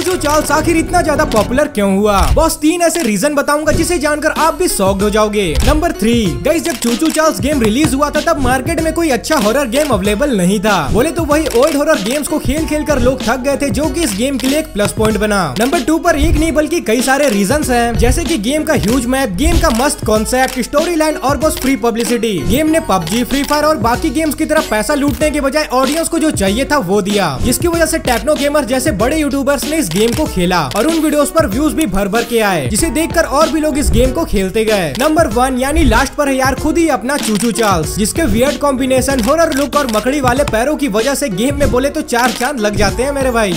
चूचू Charles आखिर इतना ज़्यादा पॉपुलर क्यों हुआ? बॉस तीन ऐसे रीजन बताऊँगा जिसे जानकर आप भी शॉक्ड हो जाओगे। नंबर थ्री गई जब चूचू चार्ल्स गेम रिलीज़ हुआ था, तब मार्केट में कोई अच्छा हॉरर गेम अवेलेबल नहीं था। बोले तो वही ओल्ड हॉरर गेम्स को खेल खेल कर लोग थक गए थे, जो की इस गेम के लिए एक प्लस पॉइंट बना। नंबर टू पर एक नहीं, बल्कि कई सारे रीजन है। जैसे की गेम का ह्यूज मैप गेम का मस्त कॉन्सेप्ट स्टोरी लाइन और बस फ्री पब्लिसिटी गेम ने पबजी फ्री फायर और बाकी गेम्स की तरह पैसा लूटने के बजाय ऑडियंस को जो चाहिए था वो दिया। जिसकी वजह से टेक्नो गेमर जैसे बड़े यूट्यूबर्स ने इस गेम को खेला और उन वीडियो पर व्यूज़ भी भर भर के आए, जिसे देखकर और भी लोग इस गेम को खेलते गए। नंबर वन यानी लास्ट आरोप है यार खुद ही अपना चूचू चार्ल्स जिसके वियर्ड कॉम्बिनेशन होनर लुक और मकड़ी वाले पैरों की वजह ऐसी गेम में बोले तो चार चाँद लग जाते हैं मेरे भाई।